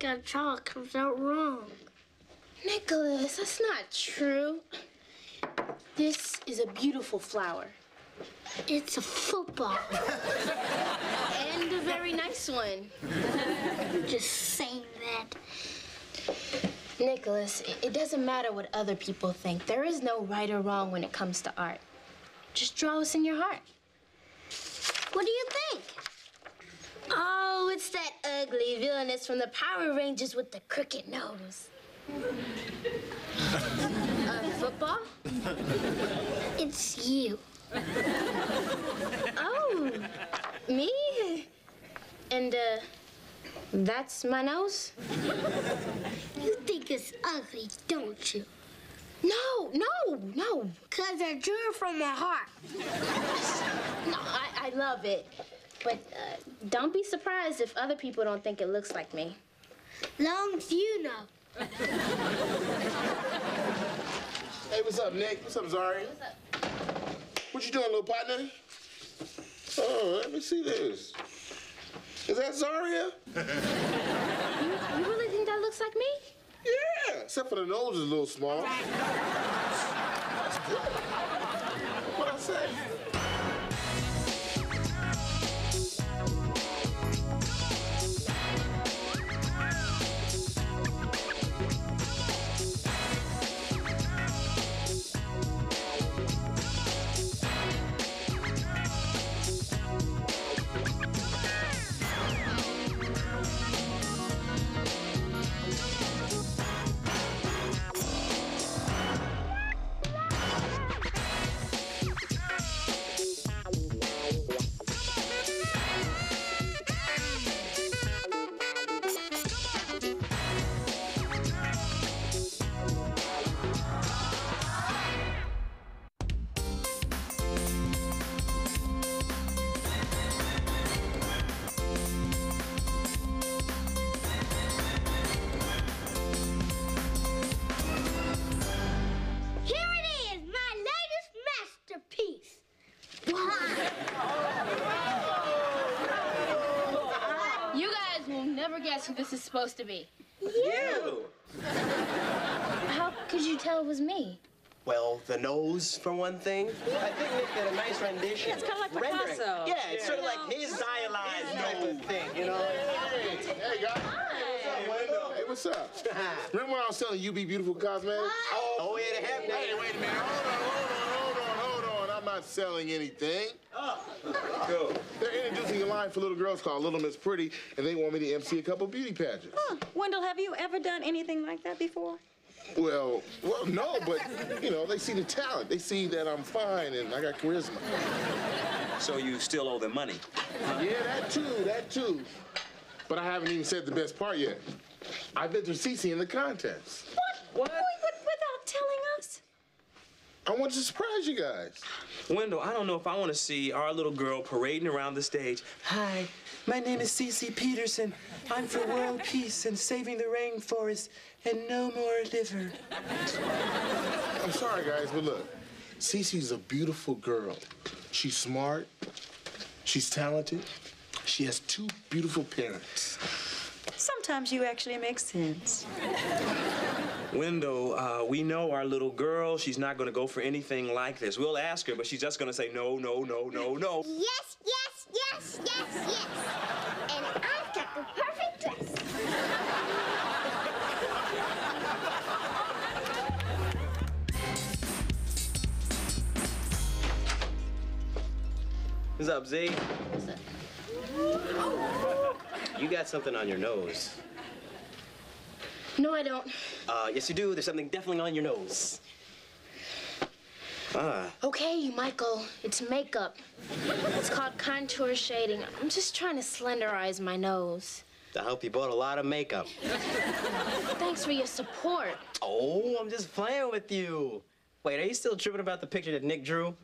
think our child comes out wrong. Nicholas, that's not true. This is a beautiful flower. It's a football. and a very nice one. Just saying that. Nicholas, it, doesn't matter what other people think. There is no right or wrong when it comes to art. Just draw what's in your heart. What do you think? Oh, it's that ugly villainess from the Power Rangers with the crooked nose. uh, football? It's you. Oh, me? And, uh, that's my nose? You think it's ugly, don't you? No, no, no. Cause I drew it from my heart. No, I, I love it. But uh, don't be surprised if other people don't think it looks like me. Long as you know. Hey, what's up, Nick? What's up, Zari? What's up? What you doing, little partner? Oh, let me see this. Is that Zaria? You really think that looks like me? Yeah, except for the nose is a little small. That's good. What I say? Who this is supposed to be. You. How could you tell it was me? Well, the nose, for one thing. I think Nick did a nice rendition. Yeah, it's kinda like Rendering. Picasso. Yeah, it's sort of like his stylized type of thing, you know? Hey, hey, guys. Hey, what's up? Remember when I was telling You Be Beautiful cosmetics? Oh, oh, yeah, they have Hey, wait a minute. Hold on, hold on, not selling anything. Cool. They're introducing a line for little girls called Little Miss Pretty, and they want me to MC a couple beauty pageants. Wendell, have you ever done anything like that before? Well, well, no, but you know, they see the talent. They see that I'm fine and I got charisma. So you still owe them money? Yeah, that too, that too. But I haven't even said the best part yet. I've been to Cece in the contest. What? without telling us? I want to surprise you guys. Wendell, I don't know if I want to see our little girl parading around the stage. Hi, my name is Cece Peterson. I'm for world peace and saving the rainforest and no more liver. I'm sorry, guys, but look, Cece's a beautiful girl. She's smart. She's talented. She has two beautiful parents. Sometimes you actually make sense. Wendell, uh, we know our little girl. She's not going to go for anything like this. We'll ask her, but she's just going to say no, no, no, no, no. Yes, yes, yes, yes, yes. And I've got the perfect dress. What's up, Z? What's up? You got something on your nose. No, I don't. Uh, yes, you do. There's something definitely on your nose. Ah, Okay, Michael, it's makeup. It's called contour shading. I'm just trying to slenderize my nose. I hope you bought a lot of makeup. Thanks for your support. Oh, I'm just playing with you. Wait, are you still tripping about the picture that Nick drew?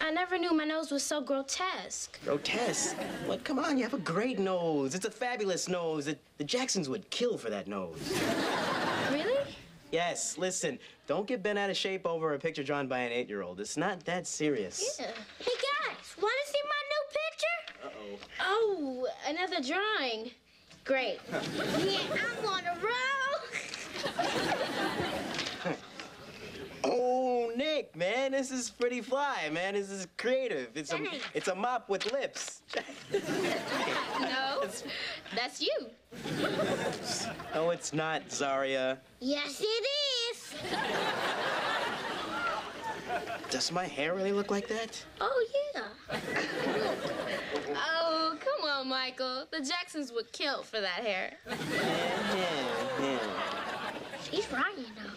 I never knew my nose was so grotesque. Grotesque. What? Come on, you have a great nose. It's a fabulous nose. It, the Jacksons would kill for that nose. Yes, listen, don't get bent out of shape over a picture drawn by an eight-year-old. It's not that serious. Yeah. Hey guys, want to see my new picture? Uh-oh. Oh, another drawing. great. Yeah, I'm on a roll. Oh, Nick, man, this is pretty fly, man. This is creative. It's a, it's a mop with lips. No, that's you. No, it's not, Zaria. Yes, it is. Does my hair really look like that? Oh, yeah. Oh, come on, Michael. The Jacksons would kill for that hair. Yeah, yeah, yeah. She's right, you know.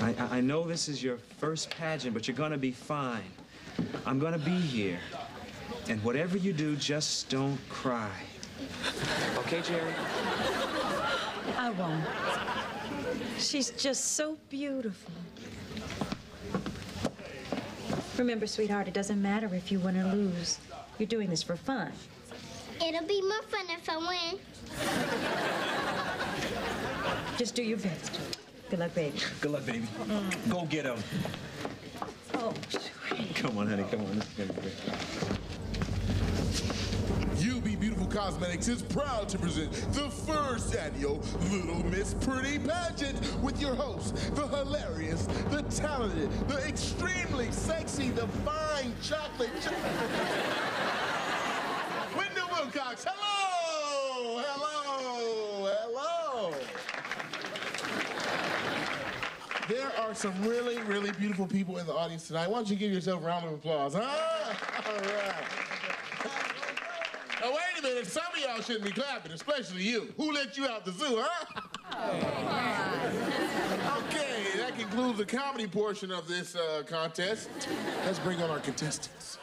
I, I- I know this is your first pageant, but you're gonna be fine. I'm gonna be here. And whatever you do, just don't cry. Okay, Jerri? I won't. She's just so beautiful. Remember, sweetheart, it doesn't matter if you win or lose. You're doing this for fun. It'll be more fun if I win. Just do your best. Good luck, baby. Good luck, baby. Go get him. Oh, sweet. Come on, honey, come on. This is gonna be great. UB Beautiful Cosmetics is proud to present the first annual Little Miss Pretty pageant with your hosts, the hilarious, the talented, the extremely sexy, the fine chocolate. Cho- Wendell Wilcox, hello! Hello! Hello! There are some really, really beautiful people in the audience tonight. Why don't you give yourself a round of applause, huh? All right. Now, wait a minute. Some of y'all shouldn't be clapping, especially you. Who let you out the zoo, huh? okay, that concludes the comedy portion of this uh, contest. Let's bring on our contestants.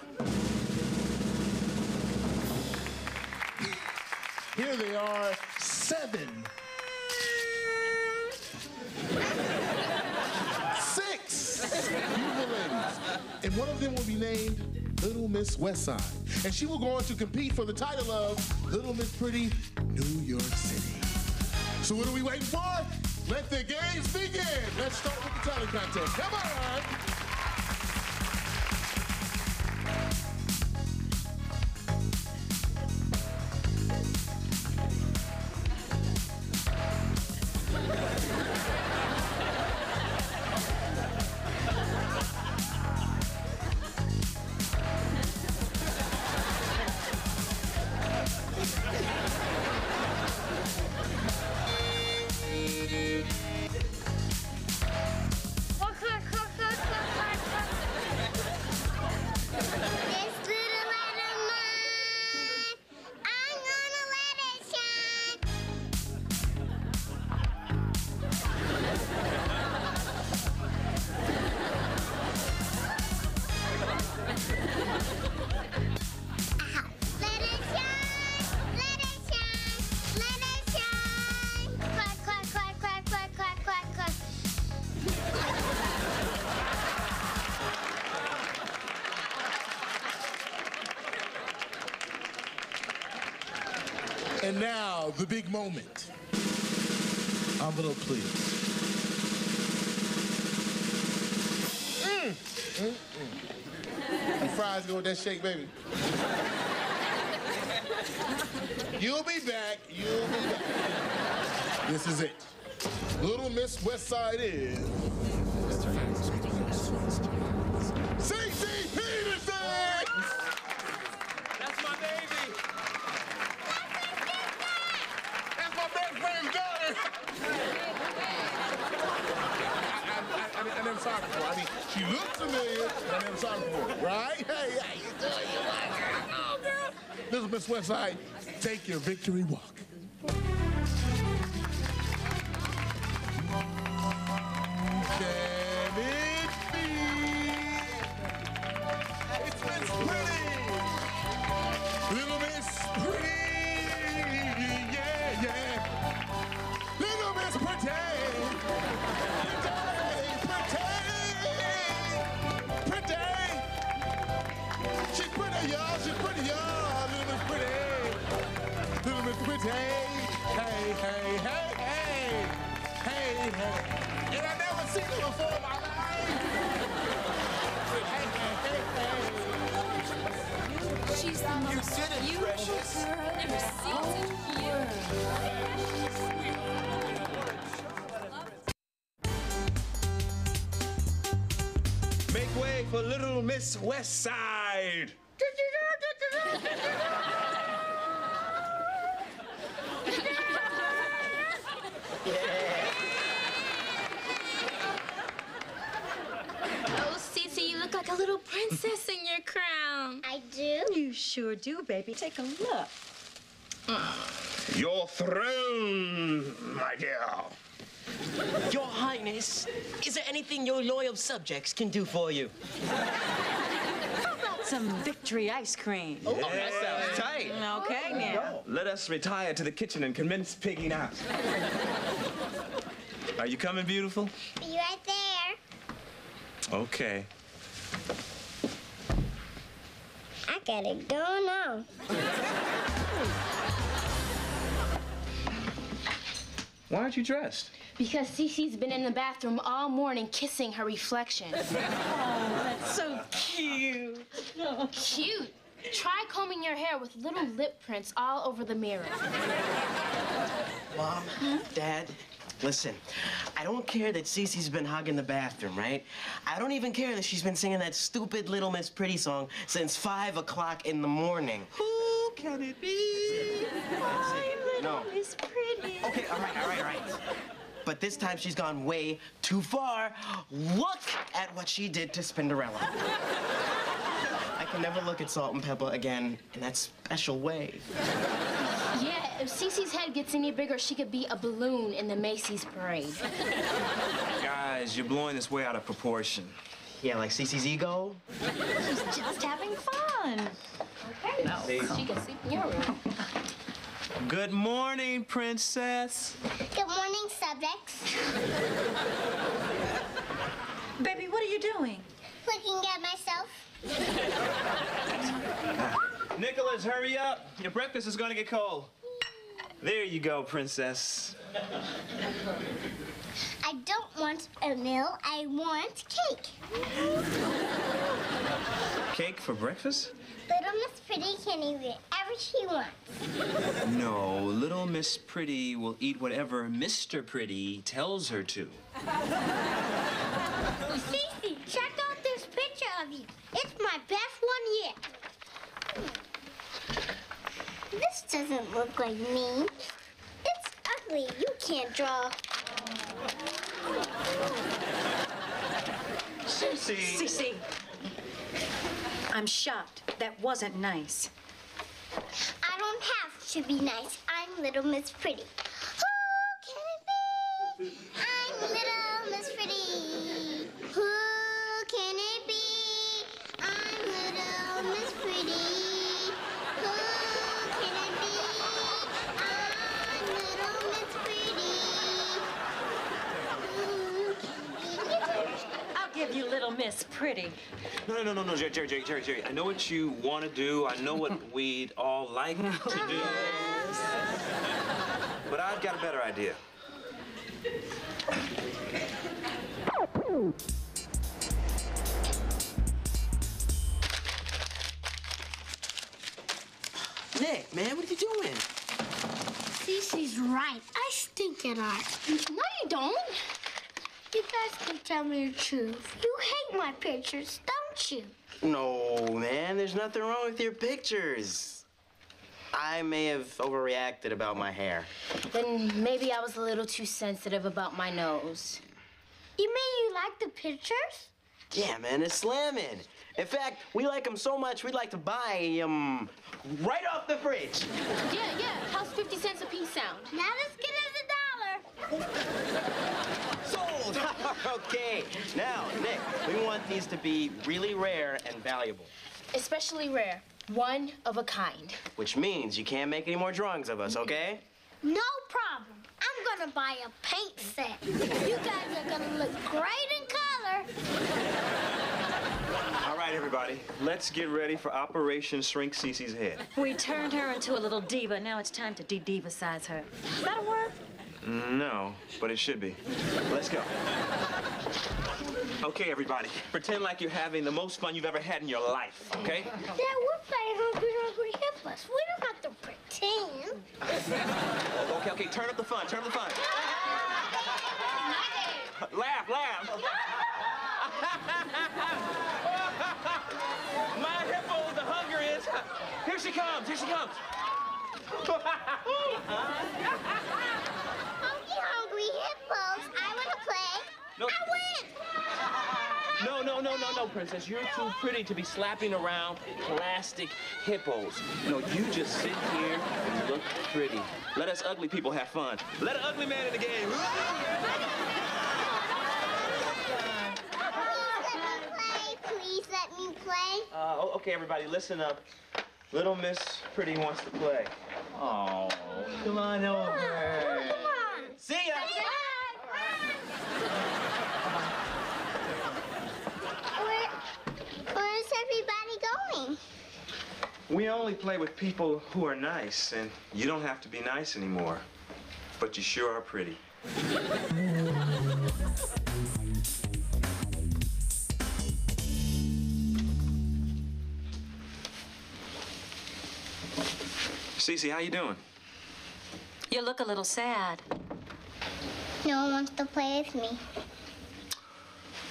Here they are, seven. Six beautiful ladies. And one of them will be named Little Miss Westside. And she will go on to compete for the title of Little Miss Pretty New York City. So what are we waiting for? Let the games begin. Let's start with the talent contest. Come on. And now, the big moment. Envelope, please. Mm, mm, mm. The fries go with that shake, baby. You'll be back. You'll be back. This is it. Little Miss Westside is. Cece Peterson! That's my baby. That's my best friend's daughter. I, I, I, I never saw her before. I mean, she looks familiar, I never saw her before. Right? Hey, how you doing? You like her? Oh, girl. This is Miss Westside. Take your victory walk. And I never seen it before in my life. She's the most you did it, beautiful precious. girl never seen oh. such. Make way for little Miss Westside. Princess in your crown. I do. You sure do, baby. Take a look. Your throne, my dear. Your Highness, is there anything your loyal subjects can do for you? Some victory ice cream. Oh, that sounds tight. Okay, oh, now. Let us retire to the kitchen and commence pigging out. Are you coming, beautiful? Be right there. Okay. I gotta go now. Why aren't you dressed? Because Cece's been in the bathroom all morning kissing her reflection. oh, That's so cute. Cute. Try combing your hair with little lip prints all over the mirror. Mom, Dad, listen. I don't care that Cece's been hogging the bathroom, right? I don't even care that she's been singing that stupid Little Miss Pretty song since five o'clock in the morning. Who can it be? No. Miss Pretty. Okay, all right, all right, all right. But this time she's gone way too far. Look at what she did to Spinderella. I can never look at Salt-N-Pepa again in that special way. Yeah, if Cece's head gets any bigger, she could be a balloon in the Macy's parade. Guys, you're blowing this way out of proportion. Yeah, like Cece's ego. She's just having fun. Okay, she can sleep in your room. Good morning, princess. Good morning, subjects. Baby, what are you doing? Looking at myself. Nicholas, hurry up. Your breakfast is gonna get cold. There you go, princess. I don't want a meal. I want cake. Cake for breakfast? Little Miss Pretty can eat whatever she wants. No, little Miss Pretty will eat whatever Mr. Pretty tells her to. Cece, check out this picture of you. It's my best one yet. This doesn't look like me. It's ugly. You can't draw. Cece. Cece. I'm shocked. That wasn't nice. I don't have to be nice. I'm Little Miss Pretty. Who can it be? I'm Little you little Miss Pretty. No, no, no, no, no, Jerri, Jerri, Jerri, Jerri, Jerri. I know what you want to do. I know what we'd all like to do. But I've got a better idea. Nick, man, what are you doing? Cece's right. I stink at art. No, you don't. You guys can tell me the truth. You hate my pictures, don't you? No, man, there's nothing wrong with your pictures. I may have overreacted about my hair. Then maybe I was a little too sensitive about my nose. You mean you like the pictures? Yeah, man, it's slamming. In fact, we like them so much, we'd like to buy them right off the fridge. Yeah, yeah. How's 50 cents a piece sound? Not as good as a dollar. Sold! okay. Now, Nick, we want these to be really rare and valuable, Especially rare. One of a kind. which means you can't make any more drawings of us, okay? No problem. I'm gonna buy a paint set. You guys are gonna look great in color. All right, everybody. Let's get ready for Operation Shrink Cece's Head. We turned her into a little diva. Now it's time to de-diva-size her. Is that a work. No, but it should be. Let's go. Okay, everybody, pretend like you're having the most fun you've ever had in your life, okay? Dad, we're playing Hungry Hungry Hippos. We don't have to pretend. Okay, okay, turn up the fun, turn up the fun. laugh, laugh. My hippo, is the hunger is. Here she comes, here she comes. Hungry Hungry I want to play. No. I win. No, no, no, no, no, princess. You're too pretty to be slapping around plastic hippos. No, you just sit here and look pretty. Let us ugly people have fun. Let an ugly man in the game. Please let me play. Please let me play. Uh, oh, okay, everybody, listen up. Little Miss Pretty wants to play. Oh, come on over. Come on. See ya. Where, where's everybody going? We only play with people who are nice, and you don't have to be nice anymore. But you sure are pretty. Cece, how you doing? You look a little sad. No one wants to play with me.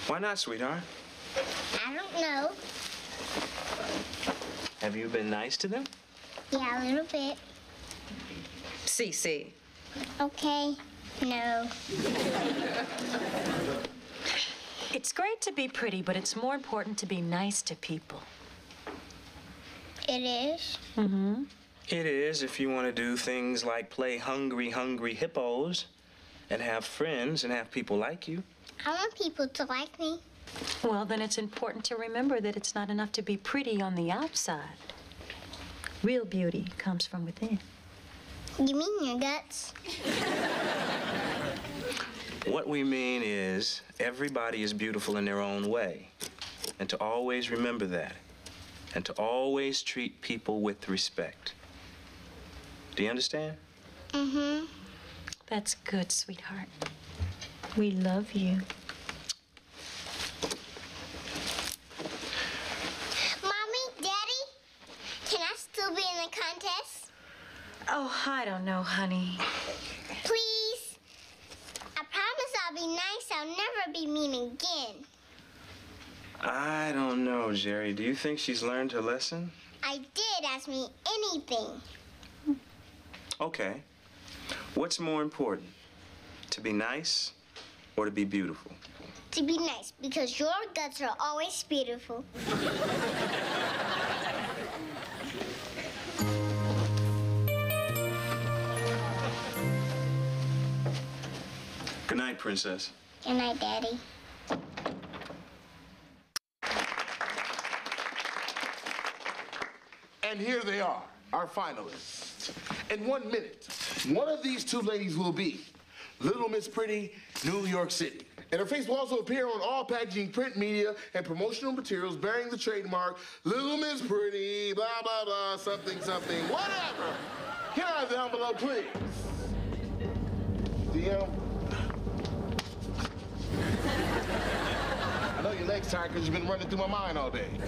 Why not, sweetheart? I don't know. Have you been nice to them? Yeah, a little bit. Cece. Okay. No. It's great to be pretty, but it's more important to be nice to people. It is. Mhm. It is if you want to do things like play hungry, hungry hippos and have friends and have people like you. I want people to like me. Well, then it's important to remember that it's not enough to be pretty on the outside. Real beauty comes from within. You mean your guts? What we mean is everybody is beautiful in their own way. And to always remember that. And to always treat people with respect. Do you understand? Mm-hmm. That's good, sweetheart. We love you. Mommy, Daddy, can I still be in the contest? Oh, I don't know, honey. Please? I promise I'll be nice. I'll never be mean again. I don't know, Jerri. Do you think she's learned her lesson? I did ask me anything. Okay. What's more important? To be nice or to be beautiful? To be nice, because your guts are always beautiful. Good night, Princess. Good night, Daddy. And here they are, our finalists. In one minute, one of these two ladies will be Little Miss Pretty, New York City. And her face will also appear on all packaging, print media, and promotional materials bearing the trademark Little Miss Pretty, blah, blah, blah, something, something, whatever. Can I have the envelope, please? DM. I know your leg's tired because you've been running through my mind all day.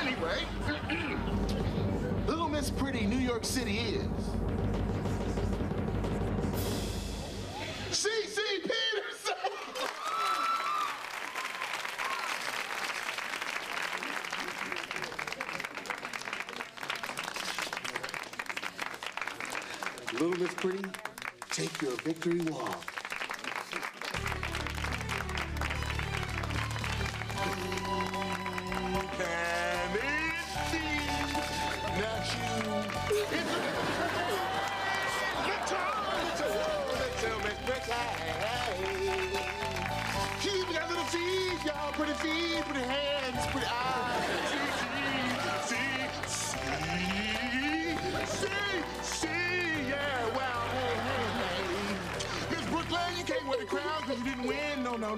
Anyway, Little Miss Pretty, New York City is. Cece Peterson! Little Miss Pretty, take your victory walk.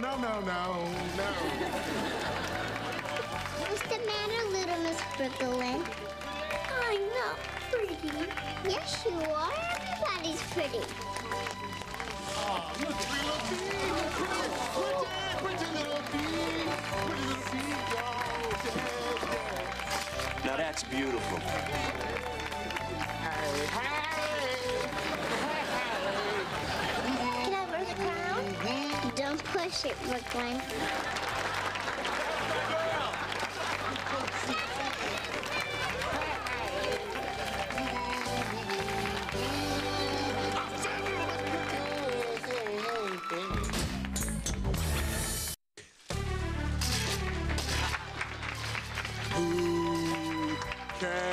No, no, no, no, no, no. What's the matter, little Miss Brooklyn? I'm not pretty. Yes, you are. Everybody's pretty. shaped Brooklyn. Ooh, okay.